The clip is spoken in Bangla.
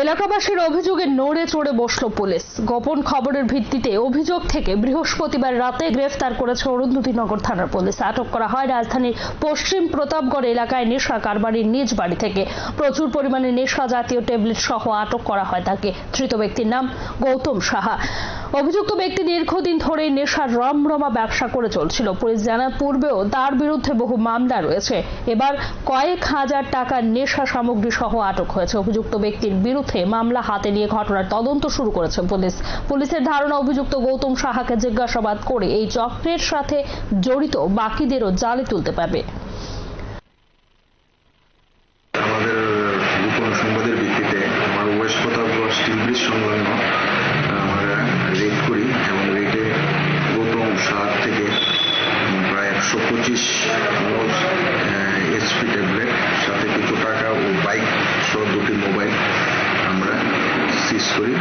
এলাকাবাসীর অভিযোগে নড়ে চড়ে বসল পুলিশ। গোপন খবরের ভিত্তিতে অভিযোগ থেকে বৃহস্পতিবার রাতে গ্রেফতার করেছে অরুন্ধতিনগর থানার পুলিশ। আটক করা হয় রাজধানীর পশ্চিম প্রতাপগড় এলাকায় নেশা কারবারির নিজ বাড়ি থেকে। প্রচুর পরিমাণে নেশা জাতীয় ট্যাবলেট সহ আটক করা হয় তাকে। ধৃত ব্যক্তির নাম গৌতম সাহা। অভিযুক্ত ব্যক্তি দীর্ঘদিন ধরে নেশার রমরমা ব্যবসা করে চলছিল। পুলিশ জানার পূর্বেও তার বিরুদ্ধে বহু মামলা রয়েছে। এবার কয়েক হাজার টাকার নেশা সামগ্রী সহ আটক হয়েছে। অভিযুক্ত ব্যক্তির বিরুদ্ধে মামলা হাতে নিয়ে ঘটনার তদন্ত শুরু করেছে পুলিশ। পুলিশের ধারণা, অভিযুক্ত গৌতম সাহাকে জিজ্ঞাসাবাদ করে এই চক্রের সাথে জড়িত বাকিদেরও জালে তুলতে পারবে। থেকে প্রায় একশো পঁচিশ এসপি ট্যাবলেট সাথে কিছু টাকা ও বাইক সহ দুটি মোবাইল আমরা সিজ করি।